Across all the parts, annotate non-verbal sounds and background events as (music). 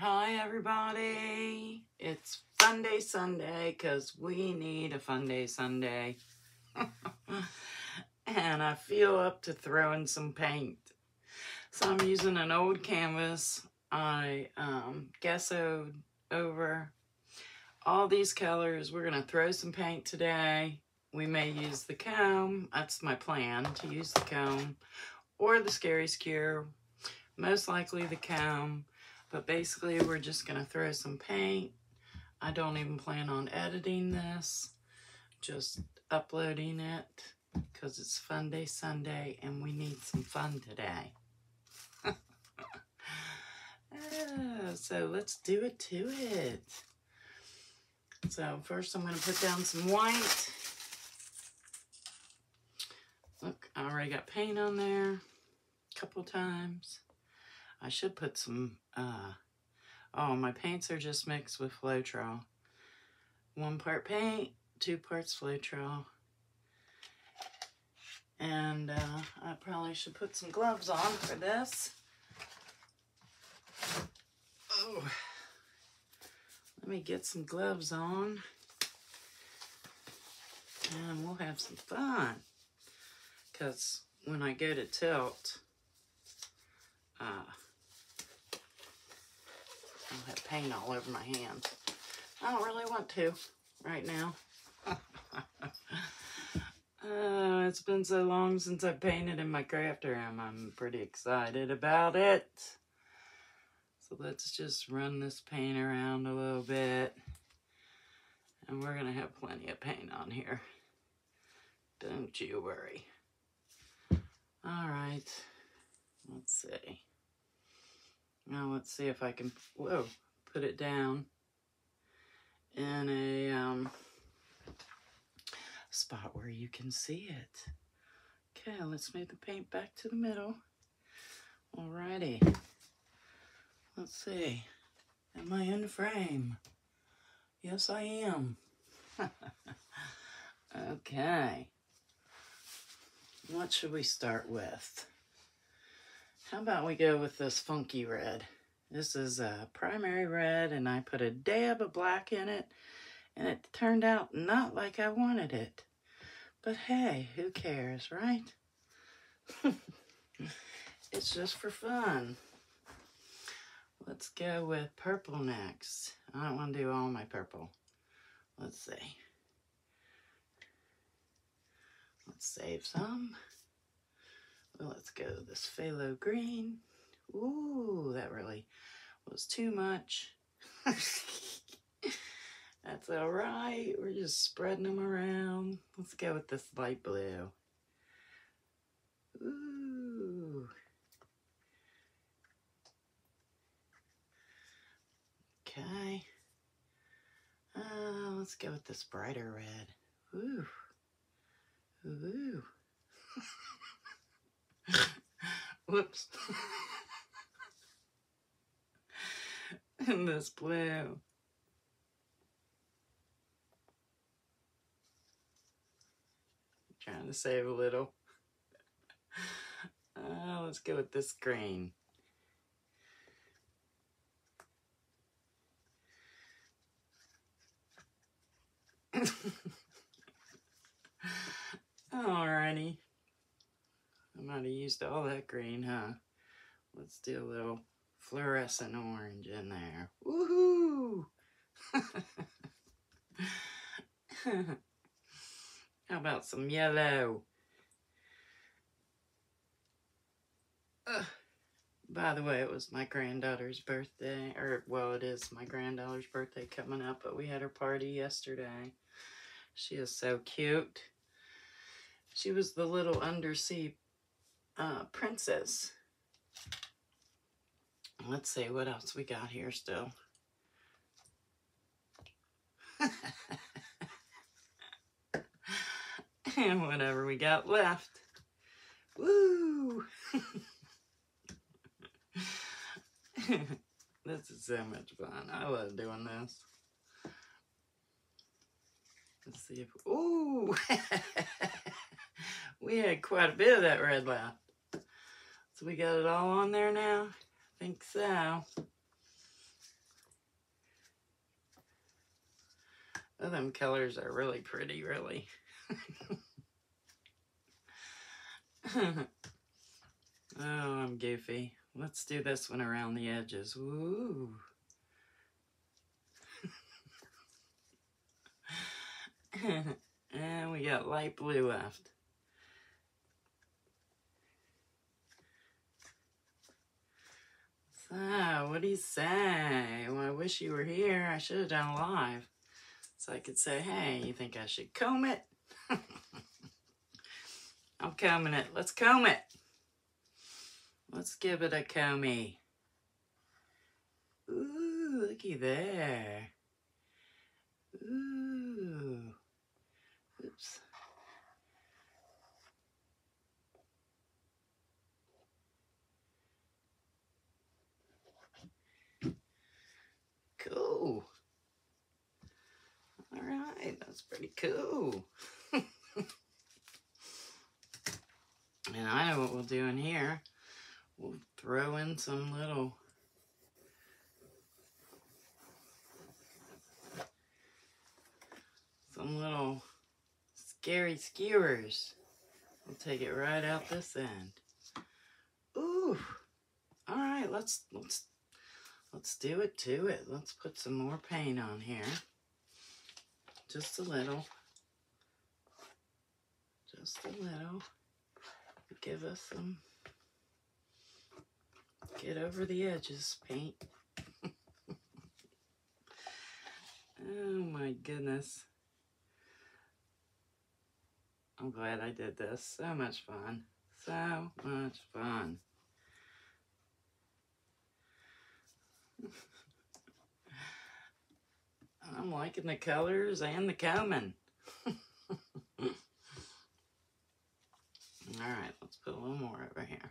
Hi, everybody. It's Fun Day Sunday because we need a Fun Day Sunday. (laughs) and I feel up to throwing some paint. So I'm using an old canvas. I um, gessoed over all these colors. We're going to throw some paint today. We may use the comb. That's my plan, to use the comb or the Scary Skewer. Most likely the comb. But basically, we're just going to throw some paint. I don't even plan on editing this. Just uploading it because it's Fun Day Sunday and we need some fun today. (laughs) Ah, so let's do it to it. So first I'm going to put down some white. Look, I already got paint on there a couple times. I should put some, uh, oh, my paints are just mixed with Floetrol. One part paint, two parts Floetrol. And uh, I probably should put some gloves on for this. Oh, let me get some gloves on. And we'll have some fun. Because when I go to tilt, uh, I'll have paint all over my hands. I don't really want to right now. (laughs) uh, it's been so long since I painted in my craft room. I'm pretty excited about it. So let's just run this paint around a little bit. And we're going to have plenty of paint on here. Don't you worry. All right. Let's see. Now let's see if I can, whoa, put it down in a um, spot where you can see it. Okay, let's move the paint back to the middle. Alrighty. Let's see. Am I in frame? Yes, I am. (laughs) okay. What should we start with? How about we go with this funky red? This is a primary red and I put a dab of black in it and it turned out not like I wanted it. But hey, who cares, right? (laughs) it's just for fun. Let's go with purple next. I don't want to do all my purple. Let's see. Let's save some. Let's go this phthalo green. Ooh, that really was too much. (laughs) That's all right. We're just spreading them around. Let's go with this light blue. Ooh. Okay. Uh, let's go with this brighter red. Ooh. Ooh. (laughs) Whoops. and this blue. Trying to save a little. Uh, let's go with this green. (laughs) Alrighty. I might have used all that green, huh? Let's do a little fluorescent orange in there. Woohoo! (laughs) How about some yellow? By the way, it was my granddaughter's birthday, or well, it is my granddaughter's birthday coming up, but we had her party yesterday. She is so cute. She was the little undersea uh, princess. Let's see what else we got here still. (laughs) and whatever we got left. Woo! (laughs) this is so much fun. I love doing this. Let's see if, ooh! (laughs) we had quite a bit of that red left. We got it all on there now? I think so. Oh, them colors are really pretty, really. (laughs) oh, I'm goofy. Let's do this one around the edges. Ooh. (laughs) and we got light blue left. What do you say? Well, I wish you were here. I should have done live. So I could say, hey, you think I should comb it? (laughs) I'm combing it. Let's comb it. Let's give it a comby. Ooh, looky there. Ooh. Oops. Cool. All right, that's pretty cool. (laughs) and I know what we'll do in here. We'll throw in some little some little scary skewers. We'll take it right out this end. Ooh. All right, let's let's let's do it to it. Let's put some more paint on here. Just a little. Just a little. Give us some get over the edges paint. (laughs) oh my goodness. I'm glad I did this. So much fun. So much fun. (laughs) Liking the colors and the combing. (laughs) Alright, let's put a little more over here.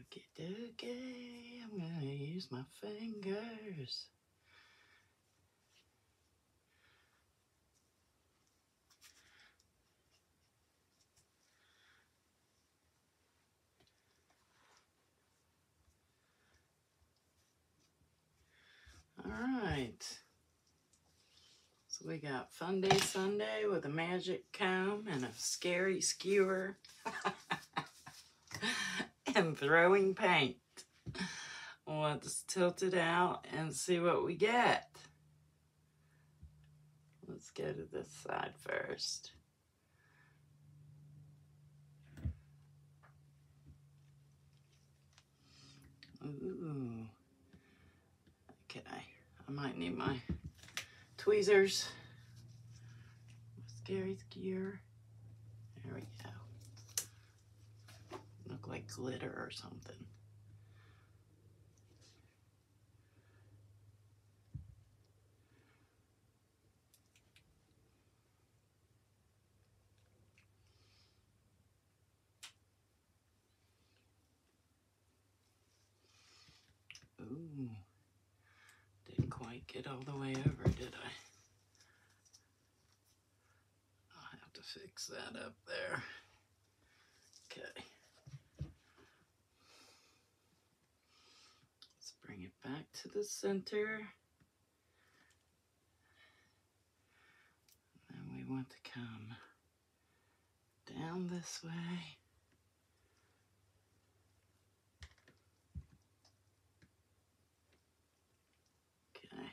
Okay, okay, I'm gonna use my fingers. All right. So we got Fun Day Sunday with a magic comb and a scary skewer (laughs) and throwing paint. Let's tilt it out and see what we get. Let's go to this side first. Ooh. Okay, I might need my tweezers. Scary skewer. There we go. Look like glitter or something. Ooh, didn't quite get all the way over, did I? I'll have to fix that up there. Okay. Let's bring it back to the center. And we want to come down this way. Okay.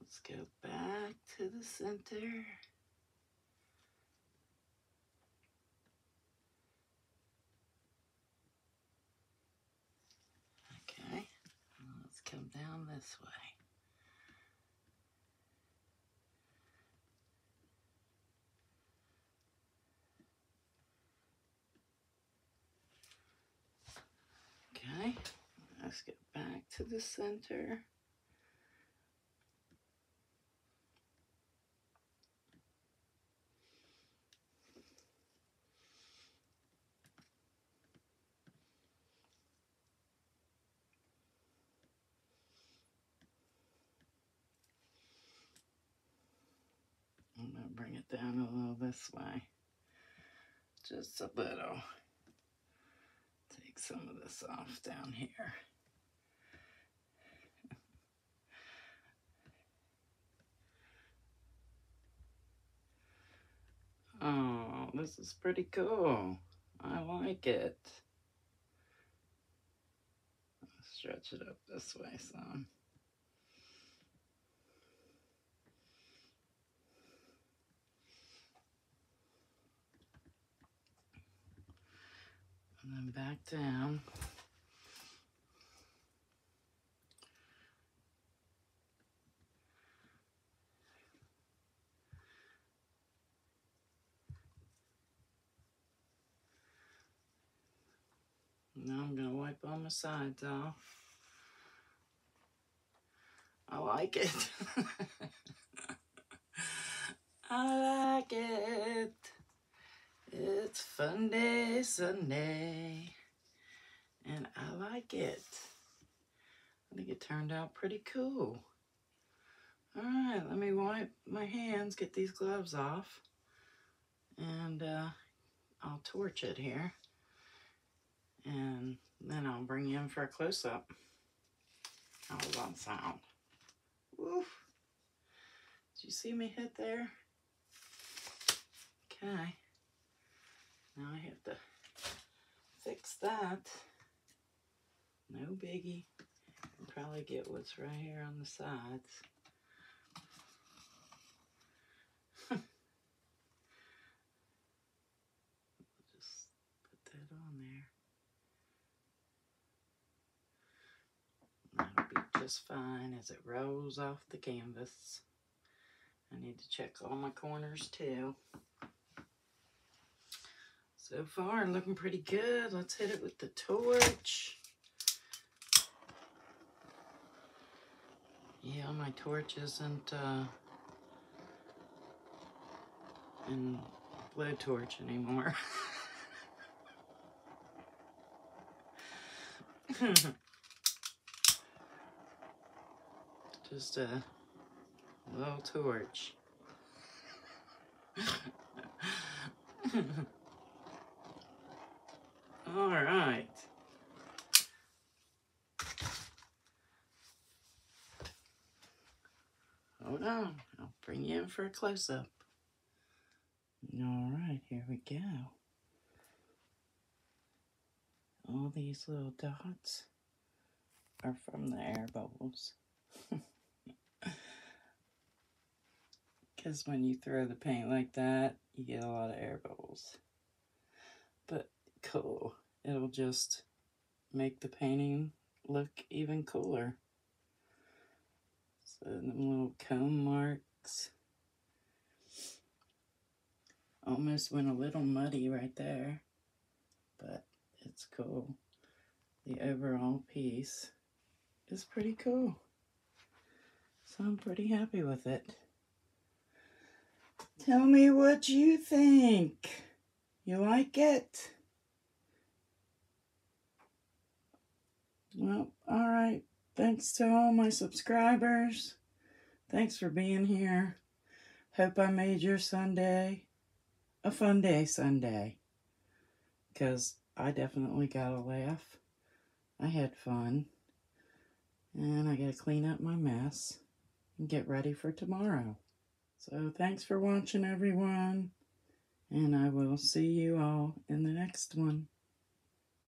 Let's go back to the center. Okay. Down this way. Okay. Let's get back to the center. I'm gonna bring it down a little this way. just a little. Take some of this off down here. Oh, this is pretty cool. I like it. Stretch it up this way some. And then back down. Now I'm going to wipe all my sides off. I like it. (laughs) I like it. It's fun day Sunday. And I like it. I think it turned out pretty cool. Alright, let me wipe my hands, get these gloves off. And uh, I'll torch it here. And then I'll bring you in for a close-up. How does that sound? Woof. Did you see me hit there? Okay. Now I have to fix that. No biggie. I'll probably get what's right here on the sides. (laughs) just put that on there. That'll be just fine as it rolls off the canvas. I need to check all my corners too. So far, looking pretty good. Let's hit it with the torch. Yeah, my torch isn't uh, in blowtorch anymore. (laughs) Just a little torch. (laughs) All right. Hold on. I'll bring you in for a close-up. All right, here we go. All these little dots are from the air bubbles. (laughs) Because when you throw the paint like that, you get a lot of air bubbles. Cool. It'll just make the painting look even cooler. So the little comb marks. Almost went a little muddy right there, but it's cool. The overall piece is pretty cool. So I'm pretty happy with it. Tell me what you think. You like it? Well, all right. Thanks to all my subscribers. Thanks for being here. Hope I made your Sunday a fun day Sunday. Because I definitely got a laugh. I had fun. And I got to clean up my mess and get ready for tomorrow. So thanks for watching, everyone. And I will see you all in the next one.